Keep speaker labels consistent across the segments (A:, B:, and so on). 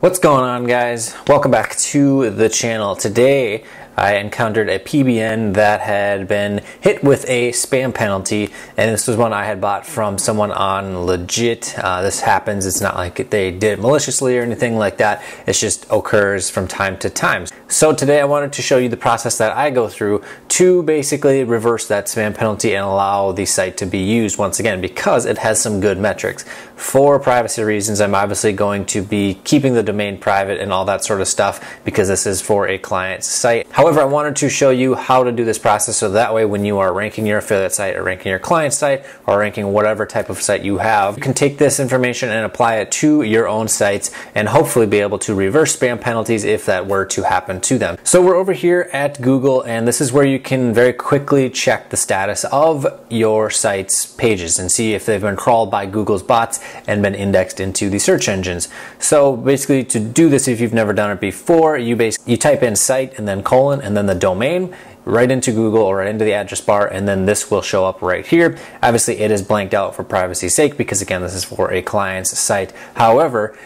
A: What's going on guys? Welcome back to the channel. Today I encountered a PBN that had been hit with a spam penalty and this was one I had bought from someone on Legiit. Uh, this happens, it's not like they did it maliciously or anything like that. It just occurs from time to time. So today I wanted to show you the process that I go through to basically reverse that spam penalty and allow the site to be used once again because it has some good metrics. For privacy reasons, I'm obviously going to be keeping the domain private and all that sort of stuff because this is for a client site. However, I wanted to show you how to do this process so that way when you are ranking your affiliate site or ranking your client site or ranking whatever type of site you have, you can take this information and apply it to your own sites and hopefully be able to reverse spam penalties if that were to happen to them. So we're over here at Google and this is where you can very quickly check the status of your site's pages and see if they've been crawled by Google's bots and been indexed into the search engines. So basically to do this, if you've never done it before, you basically, you type in site and then colon and then the domain right into Google or right into the address bar and then this will show up right here. Obviously it is blanked out for privacy's sake because again this is for a client's site. However,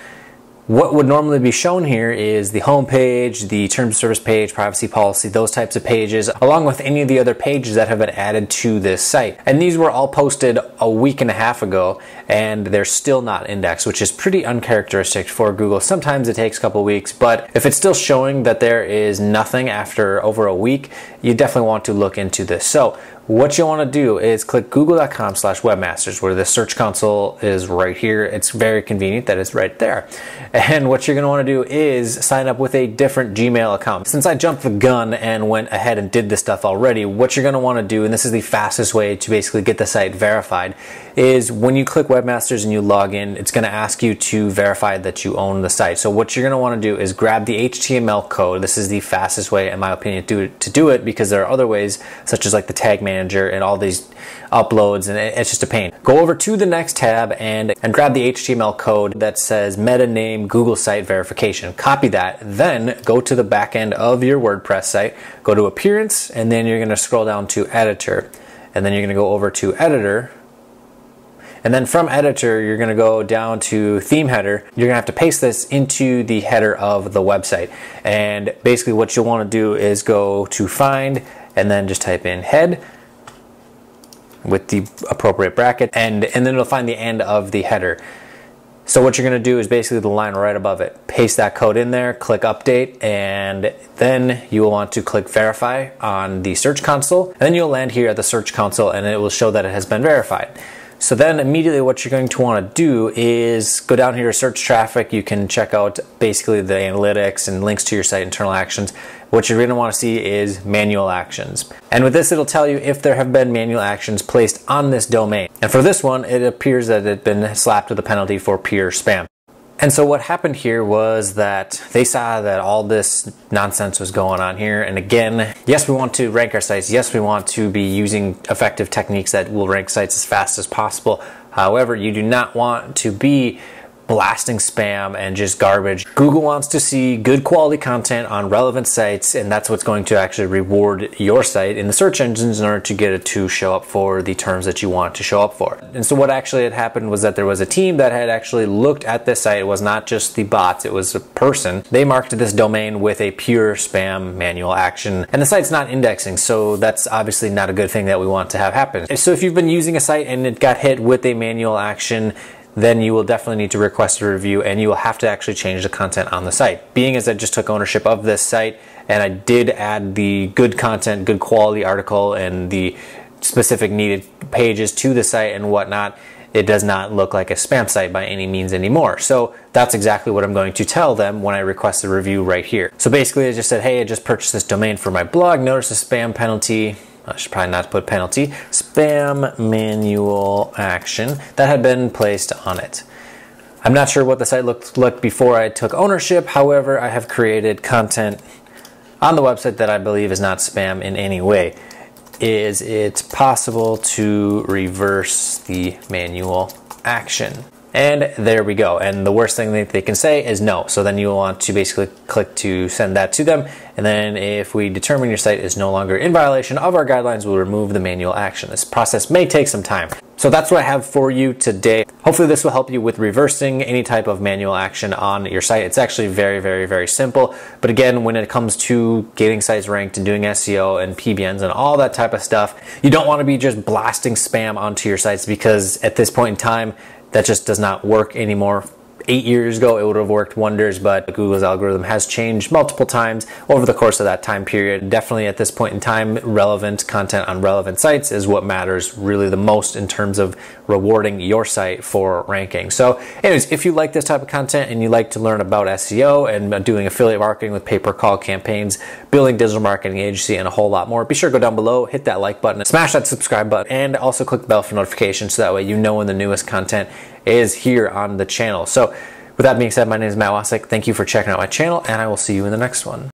A: what would normally be shown here is the home page, the terms of service page, privacy policy, those types of pages, along with any of the other pages that have been added to this site. And these were all posted a week and a half ago, and they're still not indexed, which is pretty uncharacteristic for Google. Sometimes it takes a couple weeks, but if it's still showing that there is nothing after over a week, you definitely want to look into this. So what you want to do is click google.com slash webmasters where the search console is right here. It's very convenient that it's right there. And what you're going to want to do is sign up with a different Gmail account. Since I jumped the gun and went ahead and did this stuff already, what you're going to want to do, and this is the fastest way to basically get the site verified, is when you click webmasters and you log in, it's going to ask you to verify that you own the site. So what you're going to want to do is grab the HTML code. This is the fastest way, in my opinion, to, to do it because there are other ways, such as like the tag manager and all these uploads, and it's just a pain. Go over to the next tab and, and grab the HTML code that says meta name Google site verification. Copy that, then go to the back end of your WordPress site, go to appearance, and then you're to scroll down to editor. And then you're to go over to editor, and then from editor, you're gonna go down to theme header. You're gonna have to paste this into the header of the website. And basically what you'll wanna do is go to find and then just type in head with the appropriate bracket and, and then it'll find the end of the header. So what you're going to do is basically the line right above it. Paste that code in there, click update, and then you will want to click verify on the search console. And then you'll land here at the search console and it will show that it has been verified. So then immediately what you're going to want to do is go down here to search traffic. You can check out basically the analytics and links to your site internal actions. What you're going to want to see is manual actions. And with this, it'll tell you if there have been manual actions placed on this domain. And for this one, it appears that it has been slapped with a penalty for pure spam. And so what happened here was that they saw that all this nonsense was going on here. And again, yes, we want to rank our sites. Yes, we want to be using effective techniques that will rank sites as fast as possible. However, you do not want to be blasting spam and just garbage. Google wants to see good quality content on relevant sites and that's what's going to actually reward your site in the search engines in order to get it to show up for the terms that you want to show up for. And so what actually had happened was that there was a team that had actually looked at this site. It was not just the bots, it was a person. They marked this domain with a pure spam manual action and the site's not indexing so that's obviously not a good thing that we want to have happen. So if you've been using a site and it got hit with a manual action then you will definitely need to request a review and you will have to actually change the content on the site. Being as I just took ownership of this site and I did add the good content, good quality article and the specific needed pages to the site and whatnot, it does not look like a spam site by any means anymore. So that's exactly what I'm going to tell them when I request a review right here. So basically I just said, hey, I just purchased this domain for my blog, notice a spam penalty, I should probably not put penalty, spam manual action that had been placed on it. I'm not sure what the site looked like before I took ownership. However, I have created content on the website that I believe is not spam in any way. Is it possible to reverse the manual action? And there we go. And the worst thing that they can say is no. So then you'll want to basically click to send that to them. And then if we determine your site is no longer in violation of our guidelines, we'll remove the manual action. This process may take some time. So that's what I have for you today. Hopefully this will help you with reversing any type of manual action on your site. It's actually very, very, very simple. But again, when it comes to getting sites ranked and doing SEO and PBNs and all that type of stuff, you don't want to be just blasting spam onto your sites because at this point in time, that just does not work anymore eight years ago, it would have worked wonders, but Google's algorithm has changed multiple times over the course of that time period. Definitely at this point in time, relevant content on relevant sites is what matters really the most in terms of rewarding your site for ranking. So anyways, if you like this type of content and you like to learn about SEO and doing affiliate marketing with pay-per-call campaigns, building digital marketing agency, and a whole lot more, be sure to go down below, hit that like button, smash that subscribe button, and also click the bell for notifications so that way you know when the newest content is here on the channel. So with that being said, my name is Matt Wacek. Thank you for checking out my channel, and I will see you in the next one.